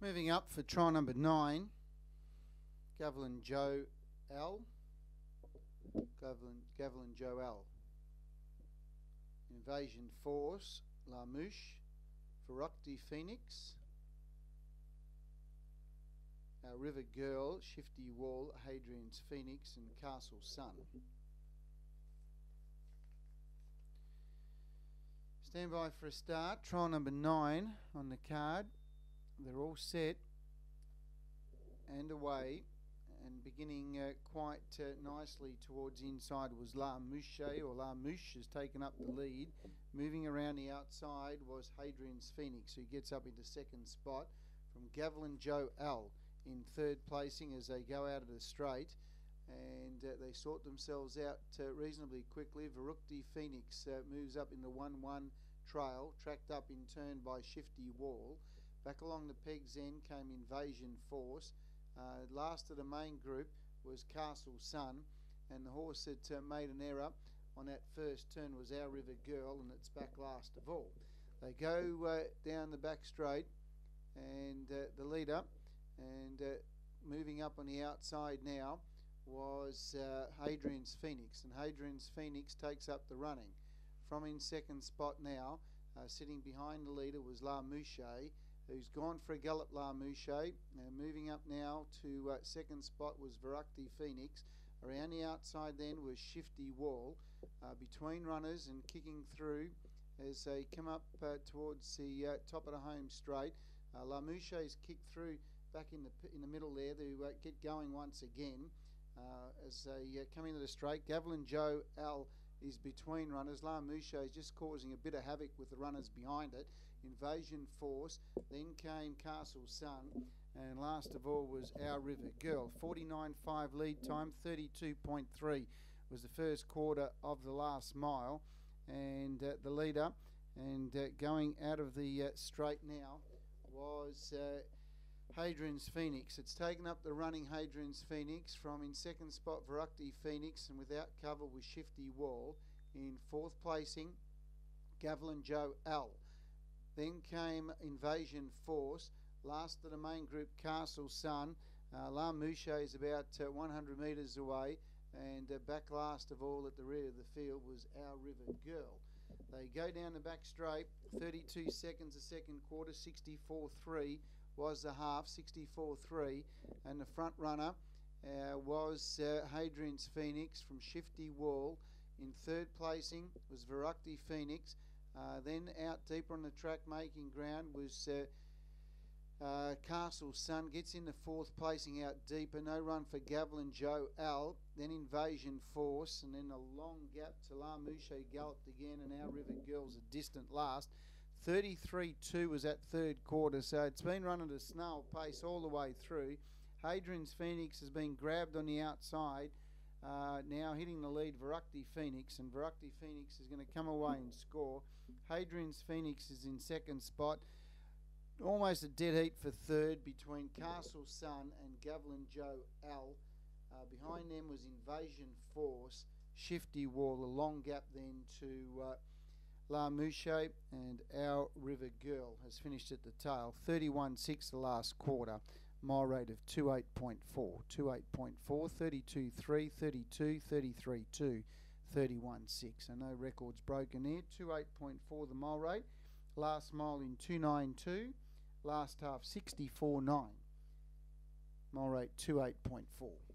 Moving up for try number nine, Gavilan Joe L. Gavilan, Gavilan Joe L. Invasion Force, La Lamouche, Verukti Phoenix, our River Girl, Shifty Wall, Hadrian's Phoenix, and Castle Sun. Stand by for a start. Trial number nine on the card. They're all set and away and beginning uh, quite uh, nicely towards inside was La Mouche or La Mouche has taken up the lead. Moving around the outside was Hadrian's Phoenix who gets up into second spot from Gavilan Joe L in third placing as they go out of the straight and uh, they sort themselves out uh, reasonably quickly. Verukti Phoenix uh, moves up in the 1 1 trail, tracked up in turn by Shifty Wall. Back along the peg's end came Invasion Force. Uh, last of the main group was Castle Sun, and the horse that uh, made an error on that first turn was Our River Girl, and it's back last of all. They go uh, down the back straight, and uh, the leader, and uh, moving up on the outside now was uh, Hadrian's Phoenix, and Hadrian's Phoenix takes up the running. From in second spot now, sitting behind the leader was La Mouche who's gone for a gallop La Mouche. Uh, moving up now to uh, second spot was Verukti Phoenix. Around the outside then was Shifty Wall. Uh, between runners and kicking through as they come up uh, towards the uh, top of the home straight. Uh, La Mouche's kicked through back in the in the middle there to uh, get going once again. as they come into the straight, Gavilan Joe Al is between runners. La Mouche is just causing a bit of havoc with the runners behind it. Invasion Force, then came Castle Sun, and last of all was Our River Girl. 49.5 lead time, 32.3 was the first quarter of the last mile, and uh, the leader, and uh, going out of the uh, straight now was. Uh, Hadrian's Phoenix. It's taken up the running Hadrian's Phoenix from in second spot Verukti Phoenix and without cover was Shifty Wall. In fourth placing, Gavilan Joe L. Then came Invasion Force. Last of the main group, Castle Sun. Uh, La Mouche is about uh, 100 metres away. And uh, back last of all at the rear of the field was Our River Girl. They go down the back straight, 32 seconds a second quarter, 64.3 was the half, 64.3. And the front runner uh, was uh, Hadrian's Phoenix from Shifty Wall. In third placing was Verukti Phoenix. Uh, then out deeper on the track making ground was uh, uh, Castle Sun. Gets in the fourth placing out deeper. No run for Gavilan Joe Al. Then Invasion Force. And then a long gap to La Mouche galloped again. And Our River Girls a distant last. 33-2 was that third quarter. So it's been running at a snail pace all the way through. Hadrian's Phoenix has been grabbed on the outside. Uh, now hitting the lead, Verukti Phoenix, and Verukti Phoenix is going to come away and score. Hadrian's Phoenix is in second spot. Almost a dead heat for third between Castle Sun and Gavilan Joe L. Uh, behind them was Invasion Force, Shifty Wall, a long gap then to uh, La Mouche, and Our River Girl has finished at the tail. 31 6 the last quarter mile rate of 28.4, 28.4, 32 3, 32, 33 2, 31 6. So no records broken here. 28.4 the mile rate. Last mile in 292. Last half 64 9. Mile rate 28.4.